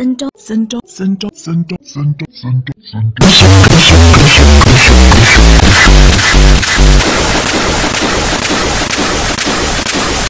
Sento, Sento, Sento, Sento, Sento, Sento, Sento.